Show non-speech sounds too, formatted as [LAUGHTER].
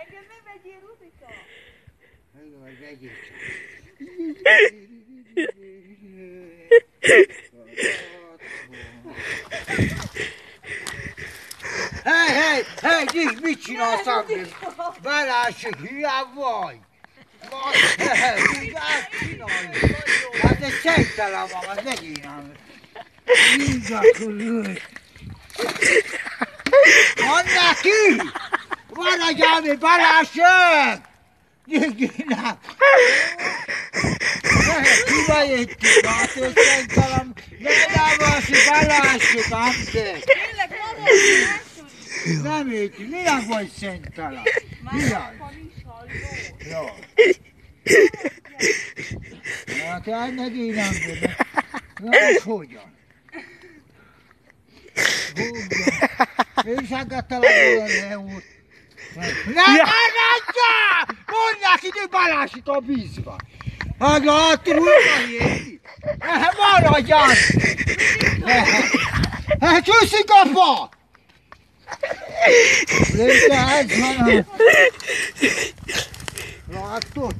Engem nem vegyél, Rudika! Meg vegyél Hely, hely, hely, Gyis, mit csinálsz addig? Balázs, hülye vagy? Vagy, hely, úgy átcsinálni. Hát ez szentelen van, az ne csinálni. Mindakul neki! Van a gyámi Balázsök! Gyigina! Ki vagy itt? Hát ő. Ne dávassi Balázsok, amték. Tényleg, látod? Nem így, milyen vagy szentelen? Halló. Jó. Hát ne dínám benne. Na, és hogyan? Hogyan? Én [LAUGHS] is akadtalak olyan leút. Nem maradja! Mondd neki, hogy Balázsit a vízba. Hát látod, hogy van ilyen. Hát maradjan! Hát csúszik a fa! Légy, ez van a... [LAUGHS] Látod?